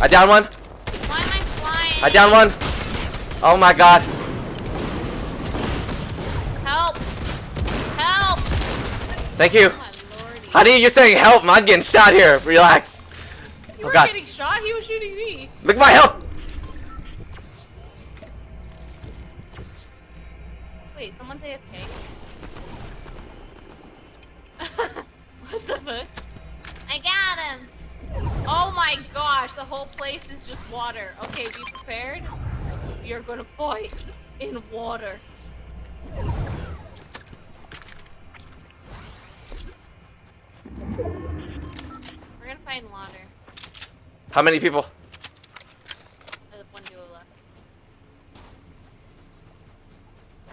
I down one. Why am I flying? I down one. Oh my god. Help! Help! Thank you. Oh. Honey, you're saying help. I'm getting shot here. Relax. You Oh, were God. getting shot, he was shooting me. Look at my help. Wait, someone's AFK. Oh my gosh, the whole place is just water. Okay, be prepared. You're gonna fight in water. We're gonna fight in water. How many people? There's one duo left.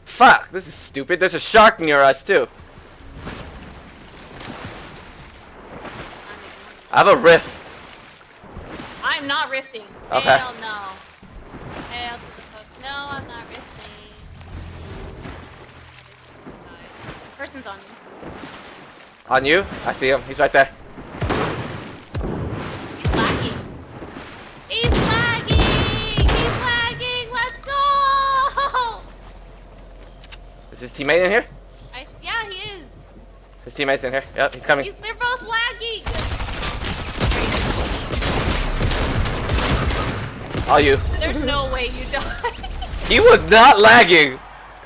Fuck, this is stupid. There's a shark near us too. I have a rift. I'm not rifting. Okay. Hell no. Hell to the fuck. No, I'm not rifting. That is suicide. Person's on me. On you? I see him. He's right there. He's lagging. He's lagging! He's lagging! Let's go! Is his teammate in here? I, yeah, he is. His teammate's in here. Yep, he's coming. He's, All you. There's no way you die. He was not lagging.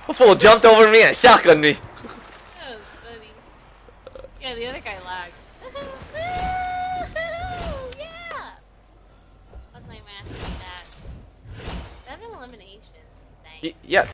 The fool jumped over me and shotgunned me. That was funny. Yeah, the other guy lagged. Oh, yeah! What's my master stat? Seven eliminations. Dang. Y yes.